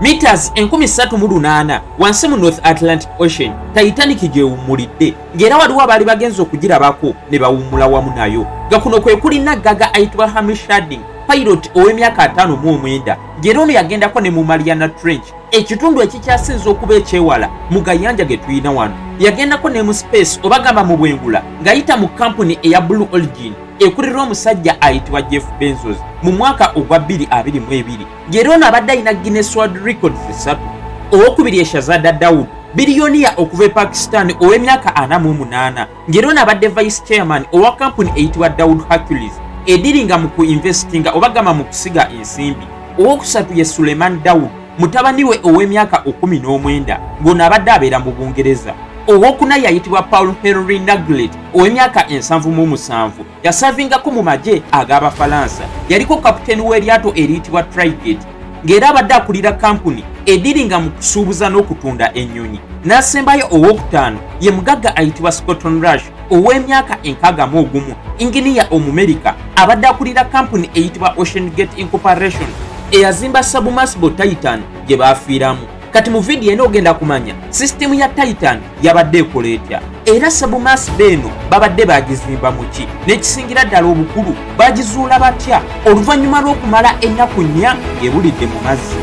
meters 38 wansi mu north atlantic ocean titanic gyewummulidde. Ng'era waliwo abaali bagenza okugirabako ne bawummula wamu nayo. Nga kuno kwe kuli naggaga ayitibwa hamisharding pilot ow'emyaka 59 ng'era ono yagendako ne mu mariana trench. Ekitundu ekikyasinza okuba ekyewala mu gayanja ge tulina wano. Yagendako ne mu space oba gamba mu bwengula ng'ayita mu kampuni eya blue origin ekulirwa omusajja ayitibwa jeff benzos mu mwaka ogwa 222 ng'era ono abadde alina guinness world records esatu owokubiri eshazada dawud biliyoniya okuva e pakistan ow'emyaka 48 ng'era ono abadde vice chairman owa kampuni eyitibwa dawud hercules ediringa mu kuinvestinga oba gamba mu kusiga ensimbi. Owokusatu ye suleiman dawud mutabani we ow'emyaka 19 ng'ono abadde abeera mu bungereza owokuna yayitibwa paul henry naglet ow'emyaka 77 yasavingako mu magye ag'abafalansa. Yaliko kapiteeni w'eryato eriyitibwa trigate ng'era abadde akulira kampuni ediringa mu kusuubuza n'okutunda ennyonyi. N'asembayo owokutaano ye mugagga ayitibwa scotton rush ow'emyaka 61 inginiya omumerika abadde akulira kampuni eyitibwa ocean gate incorporation eyazimba submersible titan gye baafiiramu kati mu vidiyo ena ogenda kumanya sisitemu ya titan yabadde ekola etya era submersible eno babadde bagizimba mu ki? N'ekisingira ddala obukulu bagizuula batya? Oluvannyuma lw'okumala ennaku nnya ng'ebulidde mu mazzi.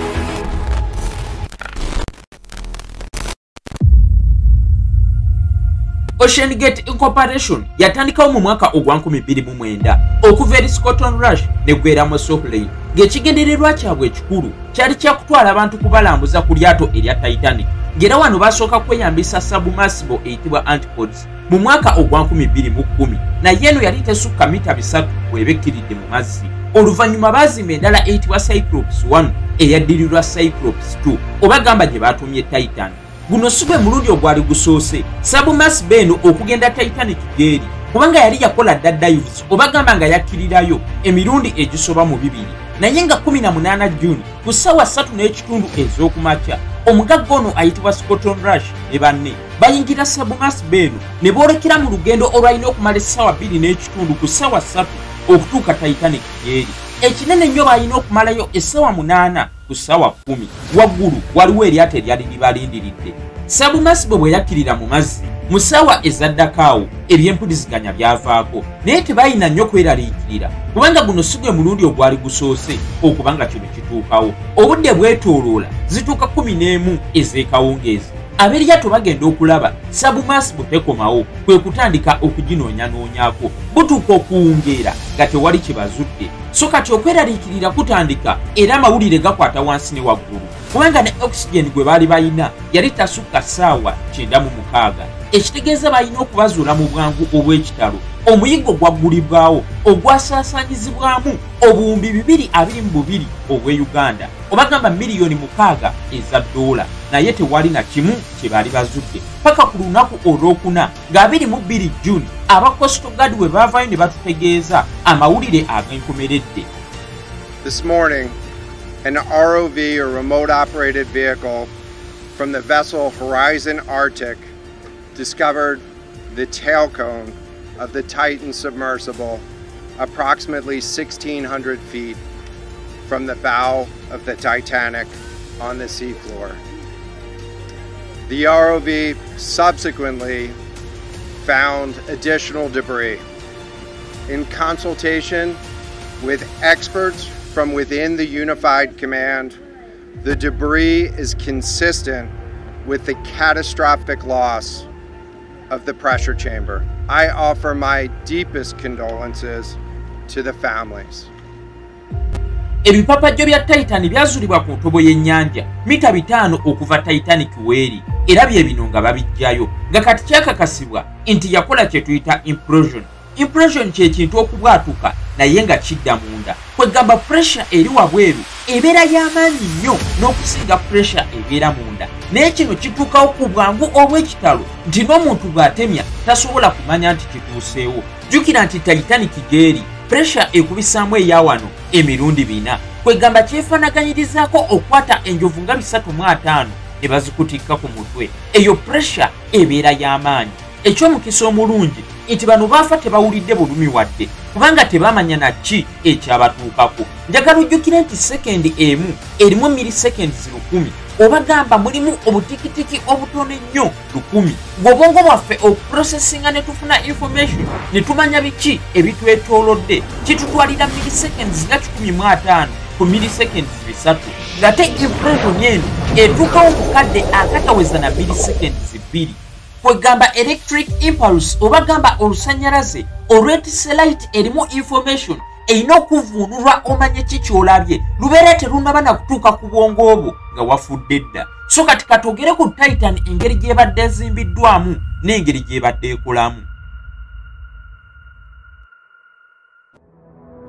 Ocean gate incorporation yatandikawo mu mwaka ogwa 2009 okuva eri scotton rush neggwera mu sohley ng'ekigendererwa kyabwe ekikulu kyali kyakutwala abantu kubalambuza ku lyato erya titanic. Ng'era wano basooka kweyambisa submersible eyitibwa antipods mu mwaka ogwa 2010 naye eno yali tesukka mita bisatu bwebekkiridde mu mazzi. Oluvannyuma baazimba endala eyitibwa cyclops 1 eyaddirirwa cyclops 2 oba gamba gye baatumye titan guno si gwe mulundi ogwali gusoose. Sabumasi beeno okugenda titanic gyeri kubanga yali yakola dda dives oba gamba nga yakkirirayo emirundi egisoba mu bibiri naye nga 18 juni ku ssaawa 3 n'ekitundu ez'okumakya omugagga ono ayitibwa scotton rush ne banne bayingira sabumasi beeno ne boolekera mu lugendo olwalina okumala essaawa 2 n'ekitundu ku ssaawa 3 okutuuka titanic gyeri ekinene nnyo balina okumalayo essaawa 8 ku ssaawa 10 waggulu waliwo eryato eryali libalindiridde. Sabumasibo bwe yakkirira mu mazzi mu ssaawa ezaddakaawo ebyempuliziganya byavaako naye tebalina nnyo kweraliikirira. Kubanga guno si gwe mulundi ogwali gusoose okuba nga kino kituukawo. Obudde bwetooloola zituuka 11 ez'ekawungeezi. Ab'eryato bagenda okulaba sabumasi butekomawo kwe kutandika okuginoonyanoonyako butuuka okuwungeera nga tewali kibazudde so kati okweraliikirira kutandika era amawulire gakwata wansi ne waggulu. Kubanga ne oxygen gwe baali balina yali tasukka ssaawa 96 ekitegeeza balina okubazuula mu bwangu obw'ekitalo. Omuyiggo gwaggulibwawo ogwasaasaanyizibwamu obuwumbi 222 obw'e uganda. Obagamba miliyoni 6 eza doola naye tewali na kimu kye baali bazudde. Paka ku lunaku olwokuna nga 22 juni aba coastal guard bwe baavaayo ne batutegeeza amawulire ag'enkomeredde. This morning, an ROV or remote operated vehicle from the vessel Horizon Arctic discovered the tail cone of the Titan submersible approximately 1,600 feet from the bow of the Titanic on the seafloor. The ROV subsequently found additional debris. In consultation with experts from within the Unified Command, the debris is consistent with the catastrophic loss of the pressure chamber. I offer my deepest condolences to the families. ebipapajjo bya titan byazuulibwa ku ntobo y'ennyanja mita bitaano okuva titanic weeri era bye bino nga babijjayo nga kati kyakakasibwa nti yakola kye tuyita implosion implosion kye kintu okubwatuka naye nga kidda munda. Kwegamba puresure eri wabweru ebeera y'amaanyi nnyo n'okusinga puresure ebeera munda. Naye kino kituukawo ku bwangu obw'ekitalo nti n'omuntu bw'atemya tasobola kumanya nti kituuseewo. Jjukira nti titanic gyeri puresure ekubisaamu eya wano emirundi bina. Kwegamba kyefaanaganyirizaako okukwata enjovu nga 35 ne bazikutikka ku mutwe. Eyo puresure ebeera y'amaanyi ekyomukisa omulungi nti bano baafa tebawulidde bulumi wadde kubanga tebamanya naki ekyabatuukako. Njagala ojjukire nti sekendi emu erimu milisekendis lukumi obagamba mulimu obutikitiki obutono ennyo lukumi. Ng'obwongo bwaffe okuprosesinga ne tufuna information ne tumanya biki ebitwetoolodde? Kitutwalira milisekendis nga 15 ku milisekendis bisatu. Ng'ate impression eno etuukawo ku kadde akataweza na milisekendis bbiri kwegamba electric impulse oba gamba olusanyalaze olwetiselite erimu information erina okuvuunulwa omanye ki kyolabye. Lubeera terunaba nakutuuka ku bwongo obwo nga wafudde dda. So kati katogere ku titan engeri gyebadde ezimbiddwamu n'engeri gyebadde ekolamu.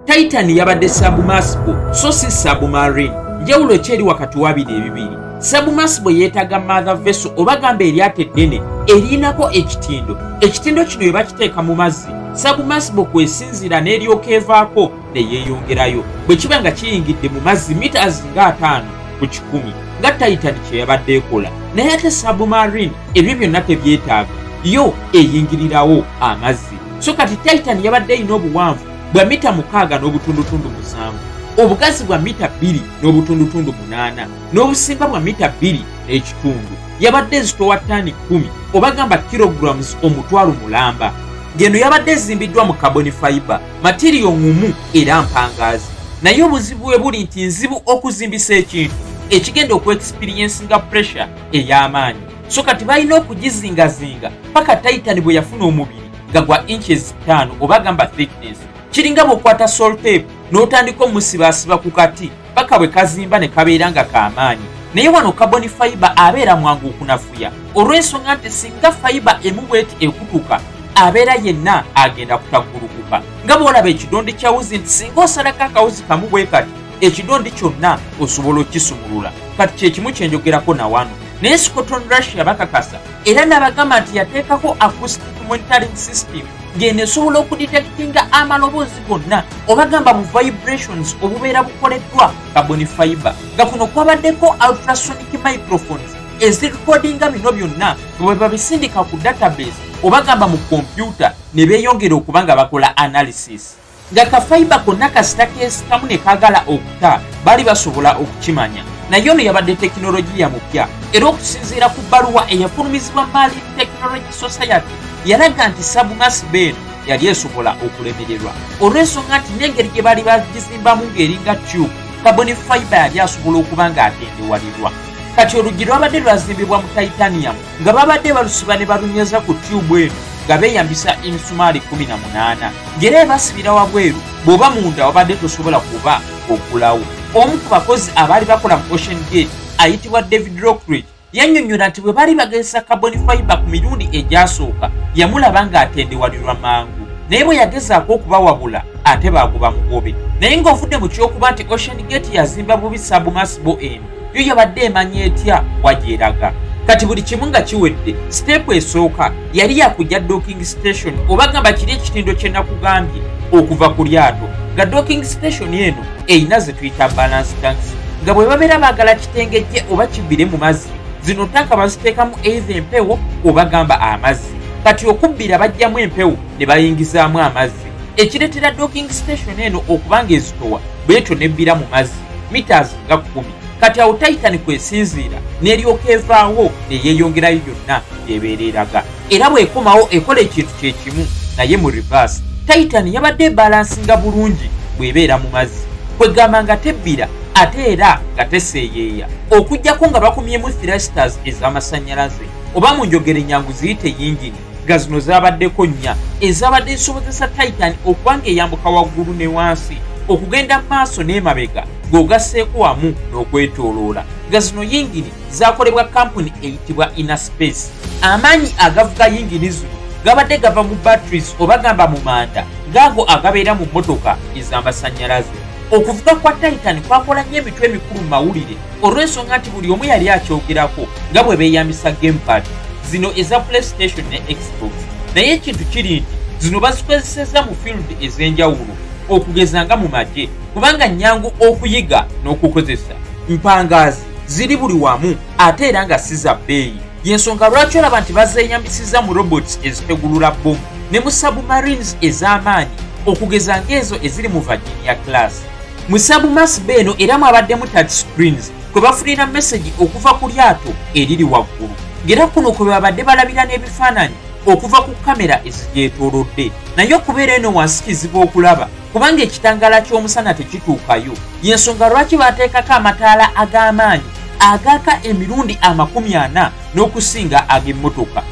Titan yabadde sabumasibo so si sabumarine njawulo ki eri wakati wa bino ebibiri sabumasibo yeetaaga mother veso oba gamba eryato eddene eriinako ekitindo. Ekitindo kino eba kiteeka mu mazzi. Sabumasibo kwesinziira n'eryoka evaako neyeeyongerayo bwe kiba nga kiyingidde mu mazzi mitas nga ataano ku kikumi nga titan kye yabadde ekola. Naye ate sabumarine ebyo byonna tebyetaaga. Yo eyingirirawo amazzi. So kati titan yabadde erina obuwanvu bwa mita mukaaga n'obutundutundu musanvu obugazi bwa mita 2 n'obutundutundu 8 n'obusimba bwa mita 2 n'ekitundu yabadde ezitowa ttaani 10 oba gamba kilograms omutwalo mulamba. Ngeno yabadde ezimbiddwa mu carbon fiber matiriyo ngumu era mpangaazi naye obuzibu bwe buli nti nzibu okuzimbisa ekintu ekigenda okuexperiensinga pressure ey'amaanyi. So kati balina okugizingazinga paka titan bwe yafuna omubiri nga gwa inches 5 oba gamba thickness kiringa bw'okwata soltape n'otandika omusibaasiba ku kati paka bwe kazimba ne kabeera nga kamaanyi naye wano carbon fiber abeera mwangu okunafuya. Olw'ensonga nti singa fiber emu bweti ekutuka abeera yenna agenda kutaggulukuka nga bw'olaba ekidondi kya wuzi nti singa osalako akawuzi kamu bwe kati ekidondi kyonna osobola okisumulula kati kyekimu kyenjogerako na wano. Naye scotton russia bakakasa era n'abagamba nti yateekako acoustic monitoring system ngeno esobola okudetectinga amaloboozi gonna obagamba mu vibrations obubeera bukoleddwa carbon fiber. Nga kuno kwabaddeko ultrasonic microphones ezirikodinga bino byonna bwe babisindika ku database obagamba mu kompyuta ne beeyongera okuba nga bakola analysis. Nga kafaiba konna kasita keesikamu ne kaagala okuta baali basobola okukimanya. Naye ono yabadde tekinologiya mupya era okusinziira ku bbaluwa eyafulumizibwa mali technology society yalaga nti sabumasiba eno yali esobola okulemererwa. Olw'ensonga nti n'engeri gye baali bagizimbamu ng'eringa tube carbon fiber yali asobola okuba ng'atendewalirwa kati oluggi lwabadde lwazimbibwa mu titanium nga babadde balusiba ne balunyaza ku tube eno nga beeyambisa emisumaali 18 ng'era ebasibira wabweru bw'oba munda wabadde tosobola kuba okulawo. Omu ku bakozi abaali bakola mu ocean gate ayitibwa david rockridge yannyonnyola nti bwe baali bagezesa carbon fiber ku mirundi egyasooka yamulaba ng'atendewalirwa mangu. Naye bwe yagezaako okubawabula ate bagoba mugobe. Naye ng'ovudde mu kyokuba nti ocean gate yazimba bubi sabumasibo eno yo yabadde emanya etya? Wagyeraga. Kati buli kimu nga kiwedde siteepu esooka yali yakujja docking station oba gamba kiri ekitindo kye nakugambye okuva ku lyato. Nga docking station eno erina ze tuyita balance tanks. Nga bwe babeera baagala kitengejje oba kibbire mu mazzi zino tanka baziteekamu eitha empewo oba gamba amazzi. Kati okubbira bajjamu empewo ne bayingizaamu amazzi. Ekireetera docking station eno okuba ng'ezitowa bwetyo nebbira mu mazzi mitas nga kkumi. Kati awo titan kwesinziira n'eryoka evaawo neyeeyongerayo yonna byebeereraga era bw'ekomawo ekola ekintu kye kimu naye mu reverse. Titan yabadde ebalansinga bulungi bw'ebeera mu mazzi. Kwegamba nga tebbira ate era nga teseeyeeya. Okugjako nga bakumyemu thrusters ez'amasannyalaze oba mu njogero enyangu ziyite yingini nga zino zabaddeko nnya. Ezabadde zisobozesa titan okuba ng'eyambuka waggulu ne wansi okugenda maaso n'emabega ng'ogasseeko wamu n'okwetooloola. Nga zino yingini zakolebwa kampuni eyitibwa inaspace amaanyi agavuga yingini zino gabadde gava mu batteries oba gamba mu manda gaago agabeera mu mmotoka ez'amasannyalaze okuvuga kwa titan kwakola nnyo emitwe emikulu mu mawulire. Olw'ensonga nti buli omu yali akyogerako nga bwe beeyambisa gamepad zino eza playstation ne xbox. Naye ekintu kiri nti zino bazikozeseza mu field ez'enjawulo okugeza nga mu magye kubanga nnyangu okuyiga n'okukozesa. Mpangaazi ziri buli wamu ate era nga si za bbeeyi. Yensonga lwaki olaba nti bazeeyambisiza mu robots ezitegulula bomu ne mu submarines ez'amaanyi okugeza ng'ezo eziri mu virginia class mu submersibe eno era mwabaddemu touch screens kwe bafunira message okuva ku lyato eriri waggulu. Ng'era kuno kwe babadde balabira n'ebifaananyi okuva ku kamera ezigyetoolodde. Naye okubeera eno wansi kizibu okulaba kubanga ekitangaala ky'omusana tekituukayo. Yensonga lwaki bateekako amataala ag'amaanyi agaaka emirundi amakumi ana n'okusinga ag'emmotoka?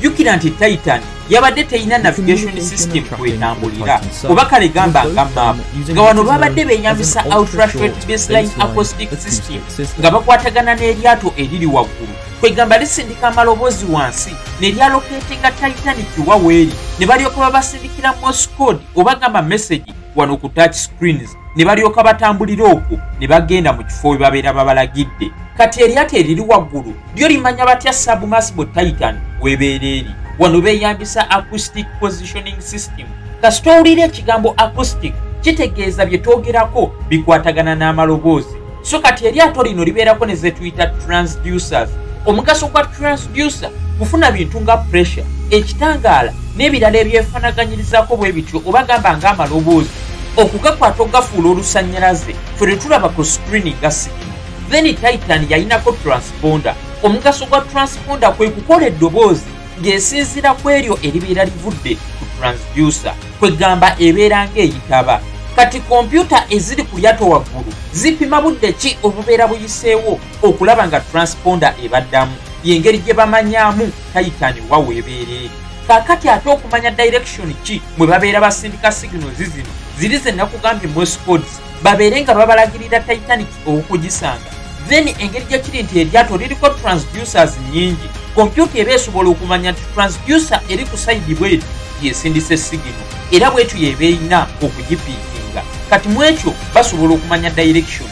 Jjukira nti titan yabadde teyina navigation system kwetambulira oba kale gamba nga maapu nga wano babadde beeyambisa outrashot baseline acoustic system. nga bakwatagana n'eryato eriri waggulu. Kwegamba lisindika amaloboozi wansi ne lyalokeetinga titanic waweeri ne balyoka babasindikira moscode oba gamba message wano ku touch screens. Ne balyoka batambulira okwo ne bagenda mu kifo we babeera babalagidde. Kati eryato eriri waggulu lyo limanya batya submersible titan weebeera eri wano beeyambisa acoustic positioning system kasita owulira ekigambo acoustic kitegeeza bye twogerako bikwatagana n'amaloboozi. So kati eryato lino libeerako ne ze tuyita transducers. Omugaso gwa transducer kufuna bintu nga pressure ekitangaala n'ebirala ebyefaanaganyirizako bwe bityo oba gamba ng'amaloboozi okugakwata ogafuula olusannyalaze fe lwe tulaba ku screeni nga signal then titan yayinako transponda omugaso gwa transponda kwe kukola eddoboozi ng'esinziira ku eryo eribeera livudde ku transducer kwegamba ebeera ng'eyitaba kati kompyuta eziri ku lyato waggulu zipima budde ki obubeera buyiseewo okulaba nga transponda ebaddamu? Yengeri gye bamanyaamu titan waweebeera eri kaakati ate okumanya direction ki mwe babeera basindika signals zino ziri ze nakugambye moscodes babeere nga babalagirira titanic okugisanga then engeri gye kiri nti eryato liriko transducers nyingi kompyuta eba esobola okumanya nti transducer eri ku saidi bwetyo yesindisa esigino era bwetyo yeba erina okugipiikinga kati mu ekyo basobola okumanya direction.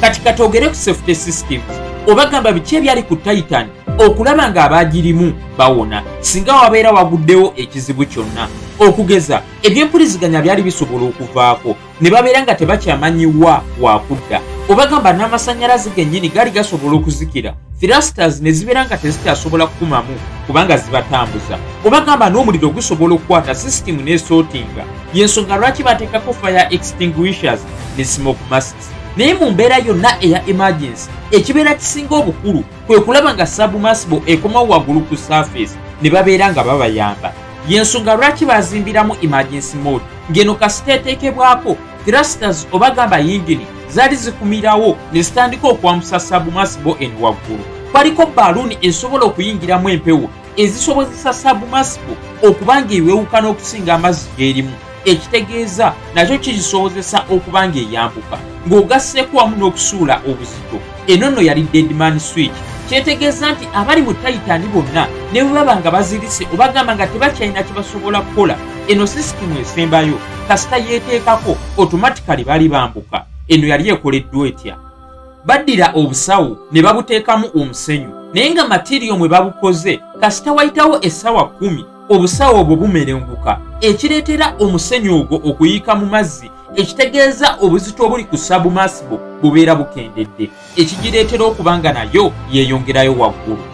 Kati katogere ku safety systems oba gamba biki ebyali ku titan okulaba ng'abaagirimu bawona singa wabeera waguddewo ekizibu kyonna okugeza. Ebyempuliziganya byali bisobola okuvaako ne babeera nga tebakyamanyiwa wakudda oba gamba n'amasannyalaze gennyini gaali gasobola okuzikira. Thrusters ne zibeera nga tezikyasobola kukumamu kubanga zibatambuza. Oba gamba n'omuliro gusobola okukwata sisitimu n'esootinga. Yensonga lwaki bateekako fire extinguishers ne smoke masks? Naye mu mbeera yonna eya emergency ekibeera kisinga obukulu kwe kulaba nga submersible ekomawo waggulu ku surface ne babeera nga babayamba yensonga lwaki bazimbiramu emergency mode? Ng'eno kasita eteekebwako thrusters oba gamba yingini zaali zikumirawo ne zitandika okwamusa submersible eno waggulu. Kwaliko baaluuni esobola okuyingiramu empewo ezisobozesa submersible okuba ng'ewewuka n'okusinga amazzi g'erimu ekitegeeza nakyo kigisobozesa okuba ng'eyambuka ng'ogasseeko wamu n'okusuula obuzito eno nno yali deadman switch kyetegeeza nti abali mu tayitaani bonna ne bwe baba nga bazirise oba gamba nga tebakyalina kye basobola kukola eno sisitimu esembayo. Kasita yeeteekako otomatikali baali bambuka. Eno yali ekoleddwa etya? Baddira obusawo ne babuteekamu omusenyu naye nga matiriyo mwe babukoze kasita wayitawo essaawa kumi obusawo obwo bumerenguka. Ekireetera omusenyu ogwo okuyiika mu mazzi ekitegeeza obuzito obuli ku submersible bubeera bukendedde. Ekigireetera okuba nga nayo yeeyongerayo waggulu.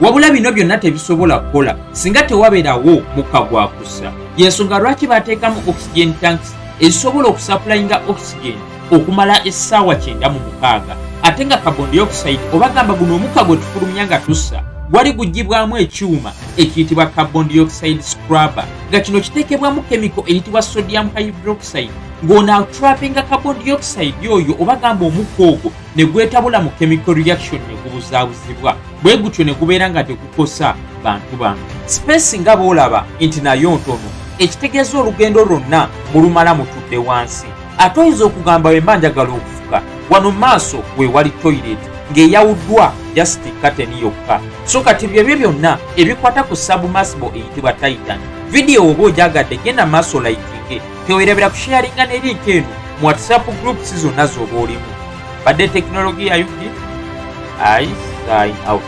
Wabula bino byonna tebisobola kukola singa tewabeerawo mukka gwa kussa. Yensonga lwaki bateekamu oxygen tanks? Ezisobola okusapulayinga oxygen okumala essaawa kyenda mu mukaaga. Ate nga carbon dioxide oba gamba guno omukka gwe tufulumya nga tussa gwali gugibwamu ekyuma ekiyitibwa carbon dioxide scrubber nga kino kiteekebwamu kemiko eyitibwa sodium hydroxide. Ng'onaatrapinga carbon dioxide oyo oba gamba omukka ogwo ne gwetabula mu chemical reaction ne gubuzaabuzibwa. Bwe gutyo ne gubeera nga tegukosa bantu bano space nga boolaba nti nayo ntono ekitegeeza olugendo lwonna mulumala mutudde wansi. Ate oyinza okugamba wemba njagala okufuka wano maaso we wali toilet ng'eyawuddwa just kateni yokka. So kati byebyo byonna ebikwata ku submersible eyitibwa titan vidiyo oba ojagadde genda maaso likinge teweerabira kusharinga ne link eno mu whatsapp groups zonna z'oba olimu. Badde tekinologiya ug i sign out